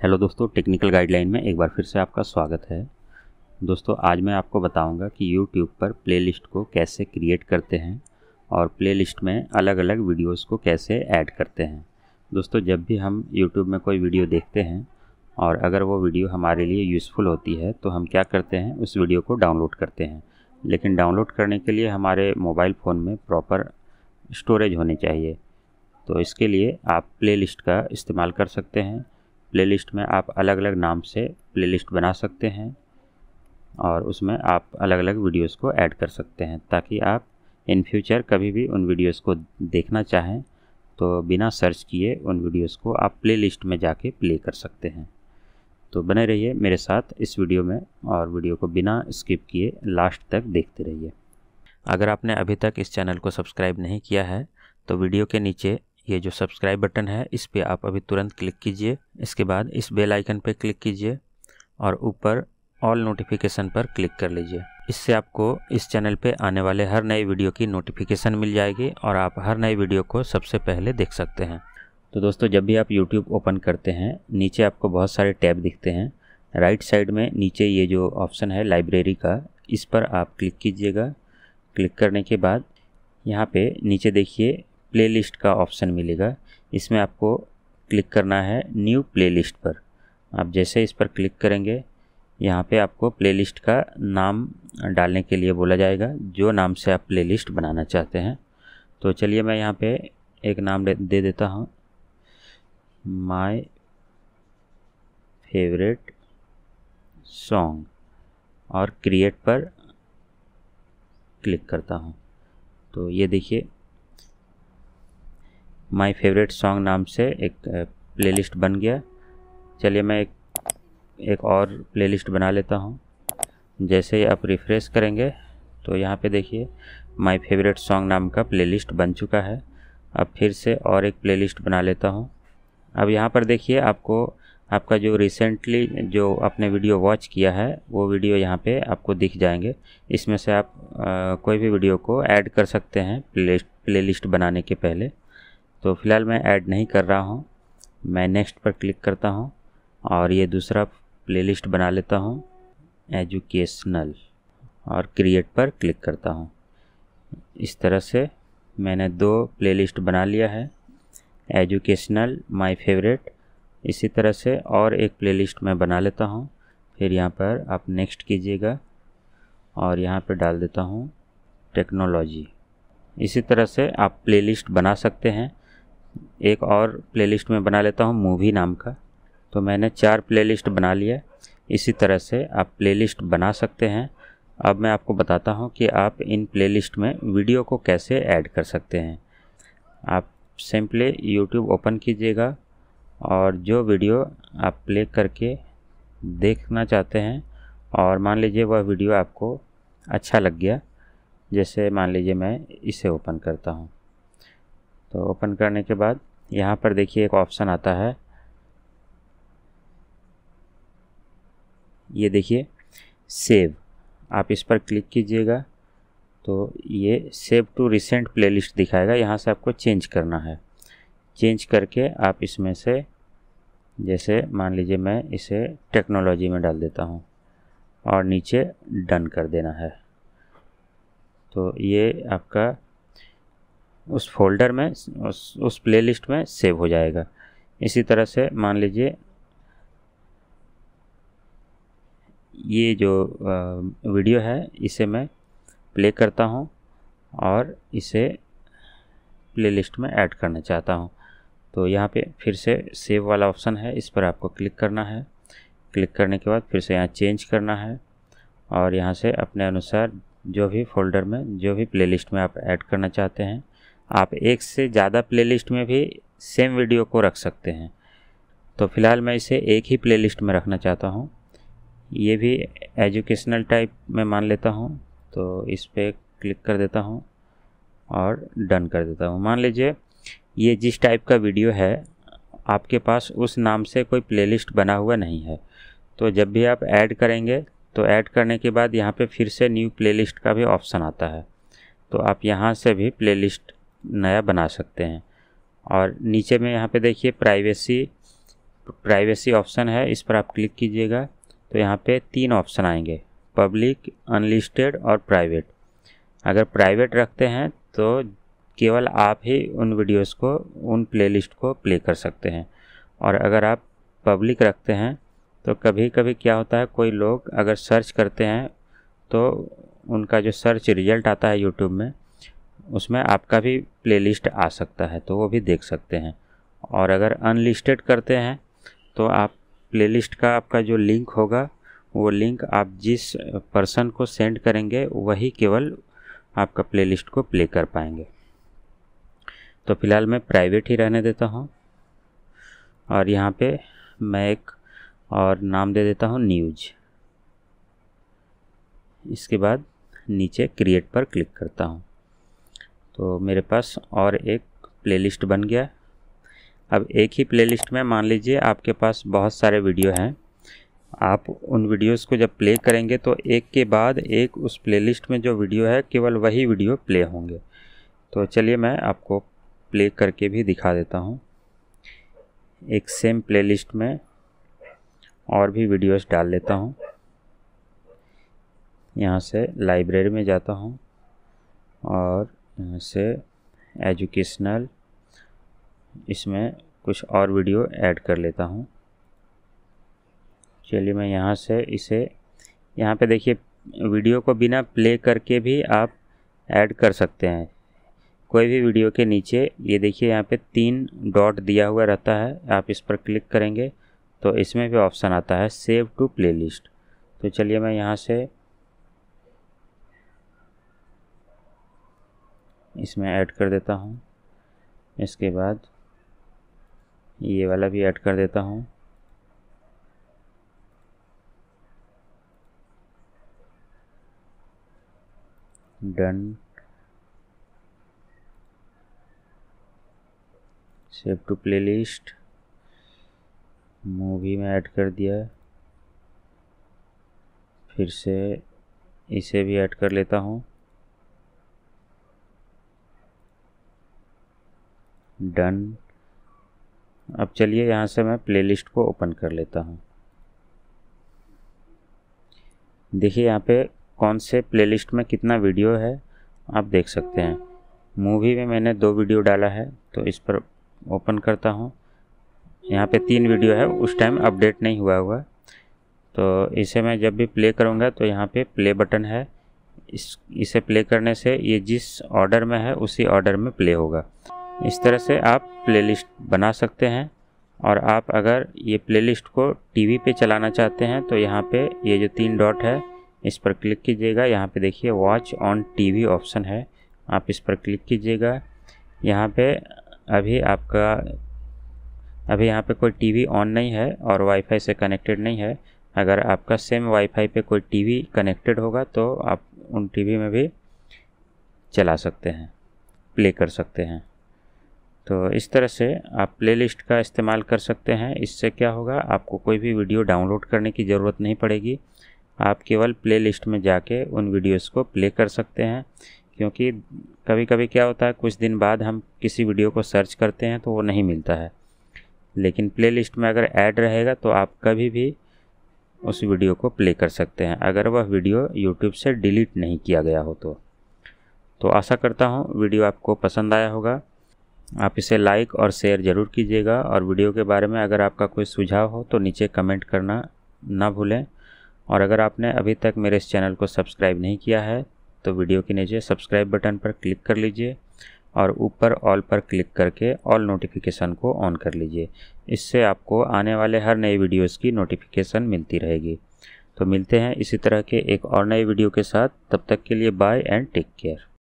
Hello दोस्तों, technical guideline में एक बार फिर से आपका स्वागत है। दोस्तों, आज मैं आपको बताऊँगा कि यूट्यूब पर प्लेलिस्ट को कैसे क्रिएट करते हैं और प्लेलिस्ट में अलग अलग वीडियोस को कैसे ऐड करते हैं। दोस्तों, जब भी हम यूट्यूब में कोई वीडियो देखते हैं और अगर वो वीडियो हमारे लिए यूज़फुल होती है तो हम क्या करते हैं, उस वीडियो को डाउनलोड करते हैं। लेकिन डाउनलोड करने के लिए हमारे मोबाइल फ़ोन में प्रॉपर स्टोरेज होनी चाहिए। तो इसके लिए आप प्लेलिस्ट का इस्तेमाल कर सकते हैं। प्लेलिस्ट में आप अलग अलग नाम से प्लेलिस्ट बना सकते हैं और उसमें आप अलग अलग वीडियोस को ऐड कर सकते हैं ताकि आप इन फ्यूचर कभी भी उन वीडियोस को देखना चाहें तो बिना सर्च किए उन वीडियोस को आप प्लेलिस्ट में जाके प्ले कर सकते हैं। तो बने रहिए मेरे साथ इस वीडियो में और वीडियो को बिना स्किप किए लास्ट तक देखते रहिए। अगर आपने अभी तक इस चैनल को सब्सक्राइब नहीं किया है तो वीडियो के नीचे ये जो सब्सक्राइब बटन है, इस पर आप अभी तुरंत क्लिक कीजिए। इसके बाद इस बेल आइकन पर क्लिक कीजिए और ऊपर ऑल नोटिफिकेशन पर क्लिक कर लीजिए। इससे आपको इस चैनल पे आने वाले हर नए वीडियो की नोटिफिकेशन मिल जाएगी और आप हर नए वीडियो को सबसे पहले देख सकते हैं। तो दोस्तों, जब भी आप यूट्यूब ओपन करते हैं, नीचे आपको बहुत सारे टैब दिखते हैं। राइट साइड में नीचे ये जो ऑप्शन है लाइब्रेरी का, इस पर आप क्लिक कीजिएगा। क्लिक करने के बाद यहाँ पे नीचे देखिए प्लेलिस्ट का ऑप्शन मिलेगा। इसमें आपको क्लिक करना है न्यू प्लेलिस्ट पर। आप जैसे इस पर क्लिक करेंगे, यहाँ पे आपको प्लेलिस्ट का नाम डालने के लिए बोला जाएगा, जो नाम से आप प्लेलिस्ट बनाना चाहते हैं। तो चलिए मैं यहाँ पे एक नाम दे देता हूँ। माय फेवरेट सॉन्ग और क्रिएट पर क्लिक करता हूँ। तो ये देखिए माय फेवरेट सॉन्ग नाम से एक प्लेलिस्ट बन गया। चलिए मैं एक एक और प्लेलिस्ट बना लेता हूँ। जैसे ही आप रिफ़्रेश करेंगे तो यहाँ पे देखिए माय फेवरेट सॉन्ग नाम का प्लेलिस्ट बन चुका है। अब फिर से और एक प्लेलिस्ट बना लेता हूँ। अब यहाँ पर देखिए आपको आपका जो रिसेंटली जो आपने वीडियो वॉच किया है वो वीडियो यहाँ पे आपको दिख जाएँगे। इसमें से आप आ, कोई भी वीडियो को ऐड कर सकते हैं प्ले प्लेलिस्ट बनाने के पहले। तो फ़िलहाल मैं ऐड नहीं कर रहा हूँ। मैं नेक्स्ट पर क्लिक करता हूँ और ये दूसरा प्लेलिस्ट बना लेता हूँ। एजुकेशनल और क्रिएट पर क्लिक करता हूँ। इस तरह से मैंने दो प्लेलिस्ट बना लिया है। एजुकेशनल, माय फेवरेट, इसी तरह से और एक प्लेलिस्ट मैं बना लेता हूँ। फिर यहाँ पर आप नेक्स्ट कीजिएगा और यहाँ पर डाल देता हूँ टेक्नोलॉजी। इसी तरह से आप प्लेलिस्ट बना सकते हैं। एक और प्लेलिस्ट में बना लेता हूँ मूवी नाम का। तो मैंने चार प्लेलिस्ट बना लिया इसी तरह से आप प्लेलिस्ट बना सकते हैं। अब मैं आपको बताता हूँ कि आप इन प्लेलिस्ट में वीडियो को कैसे ऐड कर सकते हैं। आप सिंपली यूट्यूब ओपन कीजिएगा और जो वीडियो आप प्ले करके देखना चाहते हैं और मान लीजिए वह वीडियो आपको अच्छा लग गया, जैसे मान लीजिए मैं इसे ओपन करता हूँ। तो ओपन करने के बाद यहाँ पर देखिए एक ऑप्शन आता है। ये देखिए, सेव। आप इस पर क्लिक कीजिएगा तो ये सेव टू रिसेंट प्लेलिस्ट दिखाएगा। यहाँ से आपको चेंज करना है। चेंज करके आप इसमें से, जैसे मान लीजिए मैं इसे टेक्नोलॉजी में डाल देता हूँ और नीचे डन कर देना है। तो ये आपका उस फोल्डर में, उस उस प्लेलिस्ट में सेव हो जाएगा। इसी तरह से मान लीजिए, ये जो वीडियो है, इसे मैं प्ले करता हूँ और इसे प्लेलिस्ट में ऐड करना चाहता हूँ। तो यहाँ पे फिर से सेव वाला ऑप्शन है, इस पर आपको क्लिक करना है। क्लिक करने के बाद फिर से यहाँ चेंज करना है और यहाँ से अपने अनुसार जो भी फोल्डर में, जो भी प्लेलिस्ट में आप ऐड करना चाहते हैं आप एक से ज़्यादा प्लेलिस्ट में भी सेम वीडियो को रख सकते हैं। तो फ़िलहाल मैं इसे एक ही प्लेलिस्ट में रखना चाहता हूँ। ये भी एजुकेशनल टाइप में मान लेता हूँ तो इस पर क्लिक कर देता हूँ और डन कर देता हूँ। मान लीजिए, ये जिस टाइप का वीडियो है, आपके पास उस नाम से कोई प्लेलिस्ट बना हुआ नहीं है। तो जब भी आप ऐड करेंगे तो ऐड करने के बाद यहाँ पे फिर से न्यू प्लेलिस्ट का भी ऑप्शन आता है। तो आप यहाँ से भी प्लेलिस्ट नया बना सकते हैं। और नीचे में यहाँ पे देखिए प्राइवेसी प्राइवेसी ऑप्शन है, इस पर आप क्लिक कीजिएगा तो यहाँ पे तीन ऑप्शन आएँगे पब्लिक अनलिस्टेड और प्राइवेट अगर प्राइवेट रखते हैं तो केवल आप ही उन वीडियोस को, उन प्लेलिस्ट को प्ले कर सकते हैं। और अगर आप पब्लिक रखते हैं तो कभी कभी क्या होता है, कोई लोग अगर सर्च करते हैं तो उनका जो सर्च रिज़ल्ट आता है यूट्यूब में उसमें आपका भी प्लेलिस्ट आ सकता है तो वो भी देख सकते हैं। और अगर अनलिस्टेड करते हैं तो आप प्लेलिस्ट का आपका जो लिंक होगा, वो लिंक आप जिस पर्सन को सेंड करेंगे, वही केवल आपका प्लेलिस्ट को प्ले कर पाएँगे। तो फ़िलहाल मैं प्राइवेट ही रहने देता हूँ। और यहाँ पे मैं एक और नाम दे देता हूँ न्यूज़ इसके बाद नीचे क्रिएट पर क्लिक करता हूँ। तो मेरे पास और एक प्लेलिस्ट बन गया। अब एक ही प्लेलिस्ट में मान लीजिए आपके पास बहुत सारे वीडियो हैं। आप उन वीडियोस को जब प्ले करेंगे तो एक के बाद एक उस प्लेलिस्ट में जो वीडियो है, केवल वही वीडियो प्ले होंगे। तो चलिए मैं आपको प्ले करके भी दिखा देता हूँ। एक सेम प्लेलिस्ट में और भी वीडियोस डाल लेता हूँ। यहाँ से लाइब्रेरी में जाता हूँ और से एजुकेशनल इसमें कुछ और वीडियो ऐड कर लेता हूँ। चलिए मैं यहाँ से इसे, यहाँ पे देखिए, वीडियो को बिना प्ले करके भी आप ऐड कर सकते हैं। कोई भी वीडियो के नीचे, ये देखिए यहाँ पे तीन डॉट दिया हुआ रहता है, आप इस पर क्लिक करेंगे तो इसमें भी ऑप्शन आता है सेव टू प्लेलिस्ट। तो चलिए मैं यहाँ से इसमें ऐड कर देता हूँ। इसके बाद ये वाला भी ऐड कर देता हूँ। Done. Save to playlist. Movie में ऐड कर दिया। फिर से इसे भी ऐड कर लेता हूँ। डन। अब चलिए यहाँ से मैं प्लेलिस्ट को ओपन कर लेता हूँ। देखिए यहाँ पे कौन से प्लेलिस्ट में कितना वीडियो है, आप देख सकते हैं। मूवी में मैंने दो वीडियो डाला है तो इस पर ओपन करता हूँ। यहाँ पे तीन वीडियो है, उस टाइम अपडेट नहीं हुआ हुआ। तो इसे मैं जब भी प्ले करूँगा तो यहाँ पे प्ले बटन है। इस, इसे प्ले करने से ये जिस ऑर्डर में है, उसी ऑर्डर में प्ले होगा। इस तरह से आप प्लेलिस्ट बना सकते हैं। और आप अगर ये प्लेलिस्ट को टीवी पे चलाना चाहते हैं तो यहाँ पे ये जो तीन डॉट है, इस पर क्लिक कीजिएगा। यहाँ पे देखिए वॉच ऑन टीवी ऑप्शन है। आप इस पर क्लिक कीजिएगा। यहाँ पे अभी आपका, अभी यहाँ पे कोई टीवी ऑन नहीं है और वाईफाई से कनेक्टेड नहीं है। अगर आपका सेम वाईफाई पे कोई टीवी कनेक्टेड होगा तो आप उन टीवी में भी चला सकते हैं प्ले कर सकते हैं। तो इस तरह से आप प्लेलिस्ट का इस्तेमाल कर सकते हैं। इससे क्या होगा, आपको कोई भी वीडियो डाउनलोड करने की ज़रूरत नहीं पड़ेगी। आप केवल प्लेलिस्ट में जाके उन वीडियोस को प्ले कर सकते हैं, क्योंकि कभी कभी क्या होता है, कुछ दिन बाद हम किसी वीडियो को सर्च करते हैं तो वो नहीं मिलता है। लेकिन प्लेलिस्ट में अगर ऐड रहेगा तो आप कभी भी उस वीडियो को प्ले कर सकते हैं, अगर वह वीडियो यूट्यूब से डिलीट नहीं किया गया हो तो। तो आशा करता हूँ वीडियो आपको पसंद आया होगा। आप इसे लाइक और शेयर ज़रूर कीजिएगा। और वीडियो के बारे में अगर आपका कोई सुझाव हो तो नीचे कमेंट करना ना भूलें। और अगर आपने अभी तक मेरे इस चैनल को सब्सक्राइब नहीं किया है तो वीडियो के नीचे सब्सक्राइब बटन पर क्लिक कर लीजिए और ऊपर ऑल पर क्लिक करके ऑल नोटिफिकेशन को ऑन कर लीजिए। इससे आपको आने वाले हर नए वीडियोस की नोटिफिकेशन मिलती रहेगी। तो मिलते हैं इसी तरह के एक और नए वीडियो के साथ। तब तक के लिए बाय एंड टेक केयर